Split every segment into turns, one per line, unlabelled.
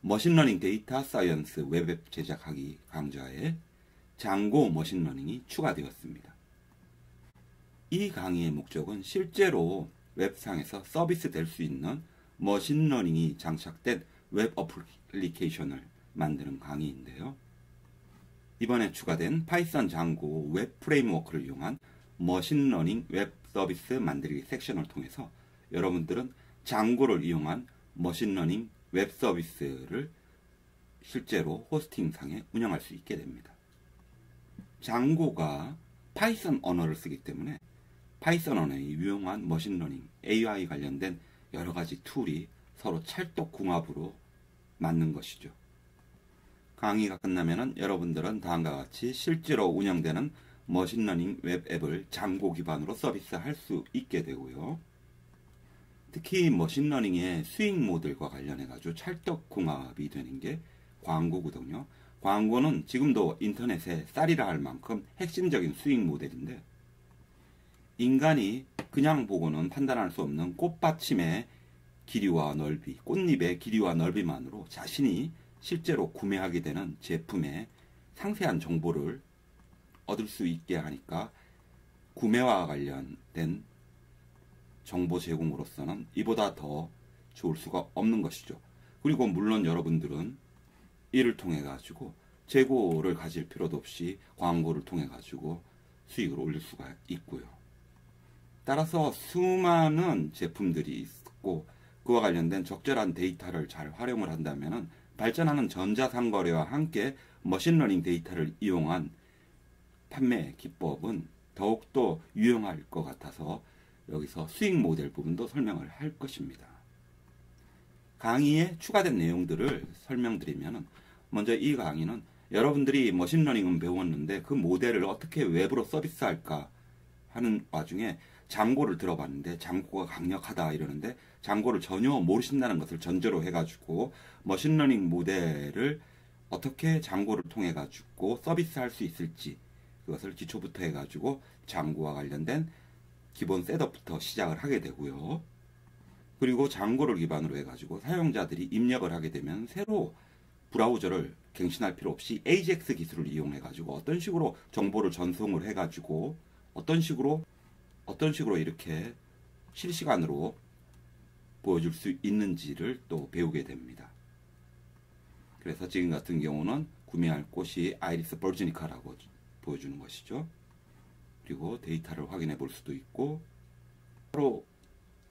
machine learning data science 웹앱 제작하기 강좌에 장고 machine learning이 추가되었습니다. 이 강의의 목적은 실제로 웹상에서 서비스 될 수 있는 machine learning이 장착된 웹 어플리케이션을 만드는 강의인데요. 이번에 추가된 파이썬 장고 웹 framework를 이용한 machine learning 웹 서비스 만들기 섹션을 통해서 여러분들은 장고를 이용한 machine learning 웹 서비스를 실제로 hosting상에 운영할 수 있게 됩니다. 장고가 파이썬 언어를 쓰기 때문에 파이썬 언어에 유용한 machine learning, AI 관련된 여러 가지 tool이 서로 찰떡궁합으로 맞는 것이죠. 강의가 끝나면 여러분들은 다음과 같이 실제로 운영되는 machine learning 웹 앱을 장고 기반으로 서비스할 수 있게 되고요. 특히 machine learning의 수익 모델과 관련해 가지고 찰떡궁합이 되는 게 광고거든요. 광고는 지금도 인터넷에 쌀이라 할 만큼 핵심적인 수익 모델인데 인간이 그냥 보고는 판단할 수 없는 꽃받침의 길이와 넓이, 꽃잎의 길이와 넓이만으로 자신이 실제로 구매하게 되는 제품의 상세한 정보를 얻을 수 있게 하니까 구매와 관련된 정보 제공으로서는 이보다 더 좋을 수가 없는 것이죠. 그리고 물론 여러분들은 이를 통해 가지고 재고를 가질 필요도 없이 광고를 통해 가지고 수익을 올릴 수가 있고요. 따라서 수많은 제품들이 있고 그와 관련된 적절한 데이터를 잘 활용을 한다면 발전하는 전자상거래와 함께 machine learning 데이터를 이용한 판매 기법은 더욱더 유용할 것 같아서 여기서 수익 모델 부분도 설명을 할 것입니다. 강의에 추가된 내용들을 설명드리면 먼저 이 강의는 여러분들이 machine learning은 배웠는데 그 모델을 어떻게 웹으로 서비스할까 하는 와중에 Django를 들어봤는데 Django가 강력하다 이러는데 Django를 전혀 모르신다는 것을 전제로 해가지고 machine learning 모델을 어떻게 Django를 통해 가지고 서비스할 수 있을지 그것을 기초부터 해가지고 Django와 관련된 기본 setup부터 시작을 하게 되고요. 그리고 Django를 기반으로 해가지고 사용자들이 입력을 하게 되면 새로 브라우저를 갱신할 필요 없이 AJAX 기술을 이용해가지고 어떤 식으로 정보를 전송을 해가지고 어떤 식으로 어떤 식으로 이렇게 실시간으로 보여줄 수 있는지를 또 배우게 됩니다. 그래서 지금 같은 경우는 구매할 꽃이 Iris virginica라고 보여주는 것이죠. 그리고 데이터를 확인해 볼 수도 있고 바로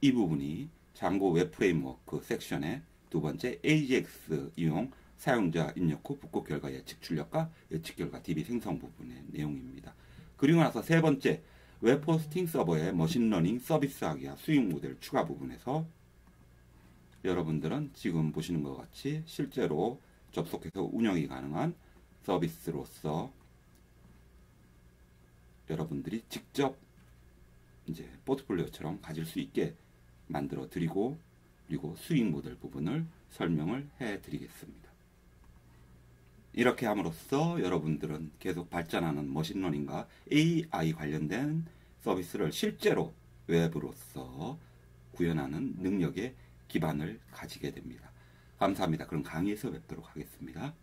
이 부분이 Django 웹 framework 섹션의 두 번째 AJAX 이용 사용자 입력 후 붓꽃 결과 예측 출력과 예측 결과 DB 생성 부분의 내용입니다. 그리고 나서 세 번째 웹 hosting 서버의 machine learning 서비스하기와 수익 모델 추가 부분에서 여러분들은 지금 보시는 것 같이 실제로 접속해서 운영이 가능한 서비스로서 여러분들이 직접 이제 포트폴리오처럼 가질 수 있게 만들어 드리고 그리고 수익 모델 부분을 설명을 해 드리겠습니다. 이렇게 함으로써 여러분들은 계속 발전하는 머신러닝과 AI 관련된 서비스를 실제로 웹으로서 구현하는 능력에 기반을 가지게 됩니다. 감사합니다. 그럼 강의에서 뵙도록 하겠습니다.